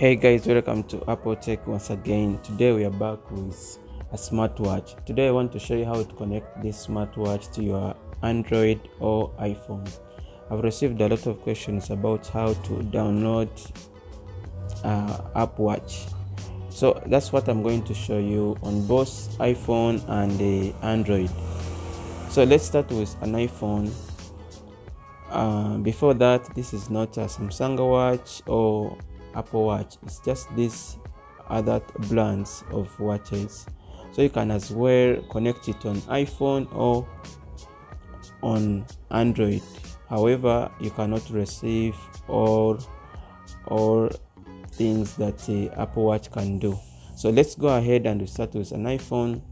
Hey guys, welcome to Apollo Tech once again. Today we are back with a smartwatch. Today I want to show you how to connect this smartwatch to your Android or iPhone. I've received a lot of questions about how to download uh, Apple Watch. So that's what I'm going to show you on both iPhone and the Android. So let's start with an iPhone. Uh, before that, this is not a Samsung watch or Apple Watch. It's just these other brands of watches. So you can as well connect it on iPhone or on Android. However, you cannot receive all all things that the Apple Watch can do. So let's go ahead and start with an iPhone.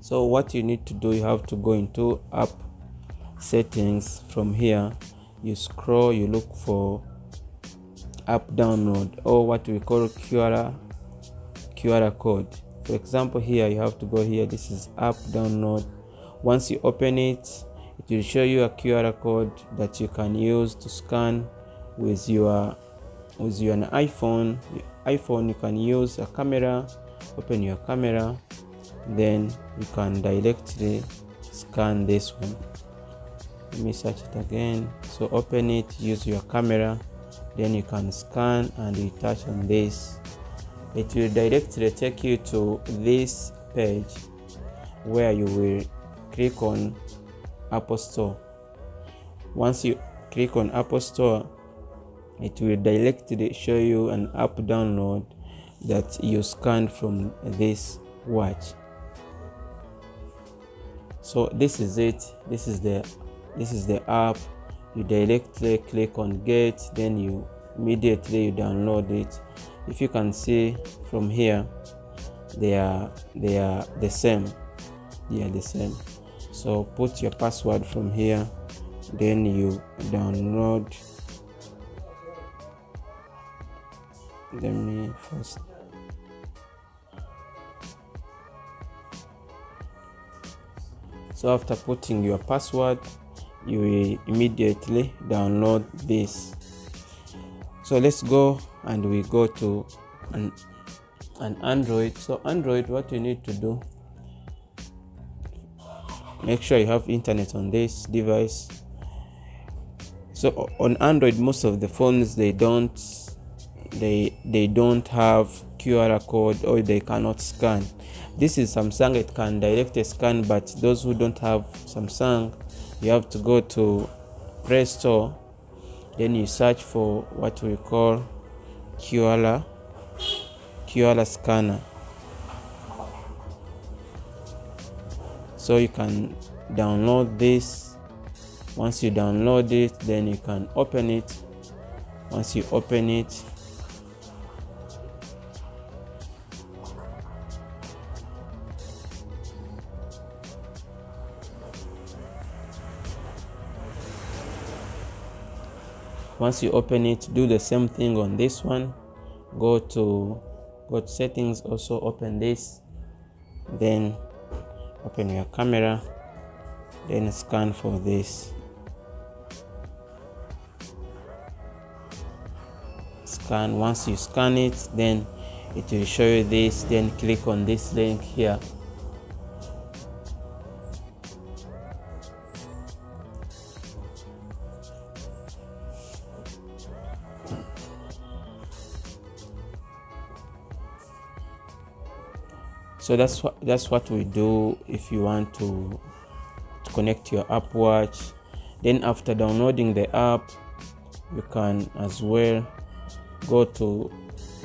So what you need to do, you have to go into app settings from here. You scroll, you look for app download or what we call QR QR code. For example, here you have to go here. This is app download. Once you open it, it will show you a QR code that you can use to scan with your with your iPhone. iPhone you can use a camera. Open your camera, then you can directly scan this one. Let me search it again. So open it. Use your camera then you can scan and you touch on this. It will directly take you to this page where you will click on apple store. Once you click on apple store it will directly show you an app download that you scanned from this watch. So this is it. This is the this is the app you directly click on get then you immediately you download it. If you can see from here they are they are the same. They are the same. So put your password from here then you download. Let me first so after putting your password you will immediately download this. So let's go and we go to an, an android. So android what you need to do make sure you have internet on this device. So on android most of the phones they don't they they don't have qr code or they cannot scan. This is samsung it can directly scan but those who don't have samsung you have to go to play store then you search for what we call qr qr scanner. So you can download this. Once you download it then you can open it. Once you open it once you open it do the same thing on this one. Go to go to settings also open this. Then open your camera. Then scan for this. Scan. Once you scan it then it will show you this. Then click on this link here so that's what that's what we do if you want to, to connect your app watch then after downloading the app you can as well go to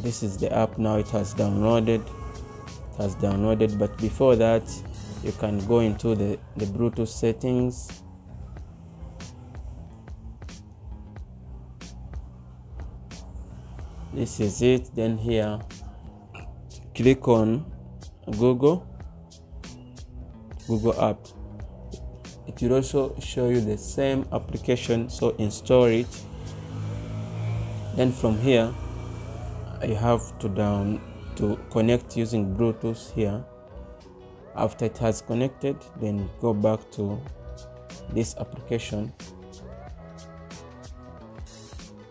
this is the app now it has downloaded it has downloaded. But before that you can go into the the bluetooth settings. This is it. Then here click on google google app. It will also show you the same application so install it. Then from here you have to down to connect using bluetooth here. After it has connected then go back to this application.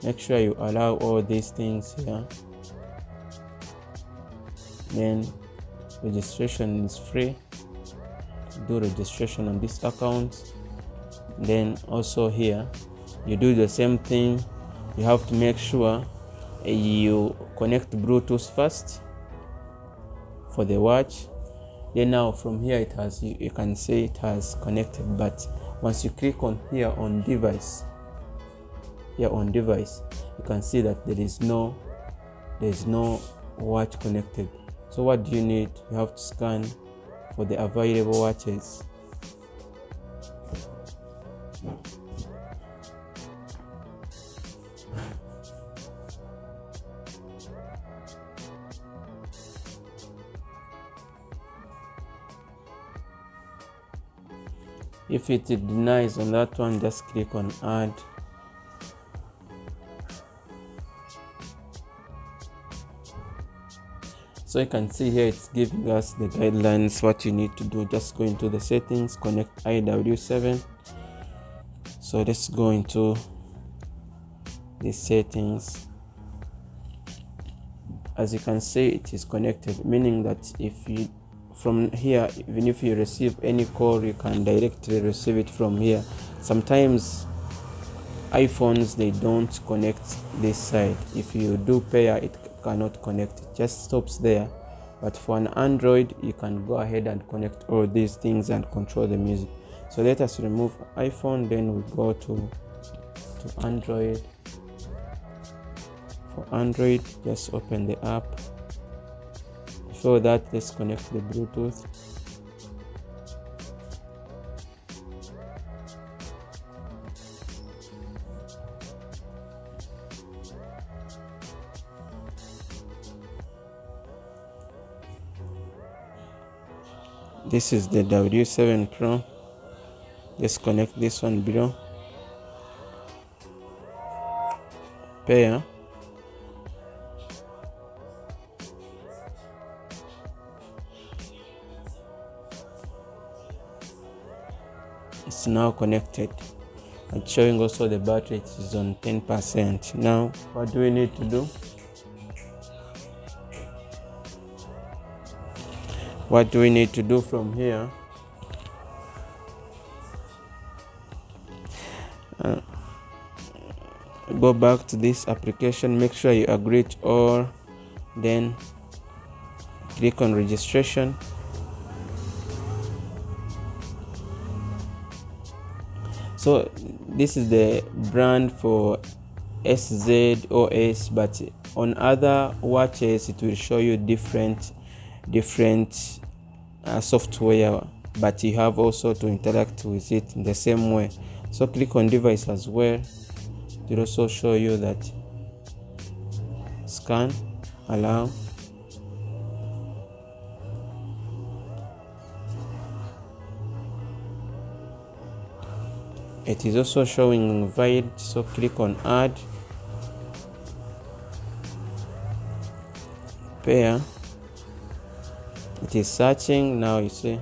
Make sure you allow all these things here. Then registration is free. Do registration on this account. Then also here you do the same thing. You have to make sure eh, you connect bluetooth first for the watch. Then now from here it has you, you can see it has connected but once you click on here on device here on device you can see that there is no there is no watch connected so what do you need? You have to scan for the available watches. If it denies on that one just click on add so you can see here it's giving us the guidelines what you need to do. Just go into the settings connect iw7 so let's go into the settings. As you can see it is connected meaning that if you from here even if you receive any call you can directly receive it from here. Sometimes iphones they don't connect this side. If you do pair it cannot connect it just stops there. But for an android you can go ahead and connect all these things and control the music. So let us remove iphone then we go to to android. For android just open the app. Before that let's connect the bluetooth this is the w7 pro. Just connect this one below. Pair. It's now connected and showing also the battery is on 10% now what do we need to do what do we need to do from here? Uh, go back to this application make sure you agree to all then click on registration. So this is the brand for SZOS but on other watches it will show you different different uh, software but you have also to interact with it in the same way. So click on device as well. It will also show you that scan allow. It is also showing void so click on add. Pair it is searching now you see.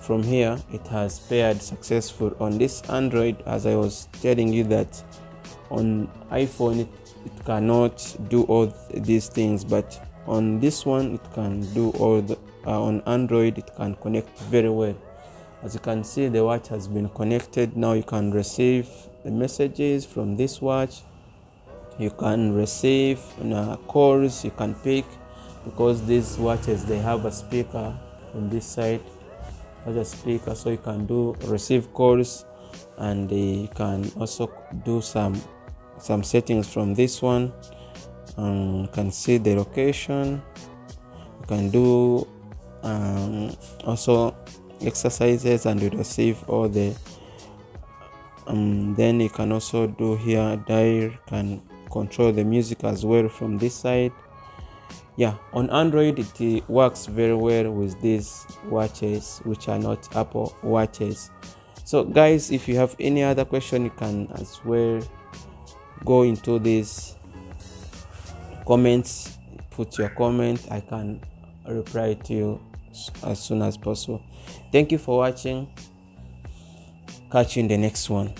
From here it has paired successful. On this android as i was telling you that on iphone it, it cannot do all these things but on this one it can do all the uh, on android it can connect very well. As you can see the watch has been connected. Now you can receive the messages from this watch. You can receive uh, calls you can pick because these watches they have a speaker on this side has a speaker so you can do receive calls and you can also do some some settings from this one. Um, you can see the location. You can do um, also exercises and you receive all the um, then you can also do here dial can control the music as well from this side yeah on android it uh, works very well with these watches which are not apple watches. So guys if you have any other question you can as well go into this comments put your comment. I can reply to you as soon as possible. Thank you for watching. Catch you in the next one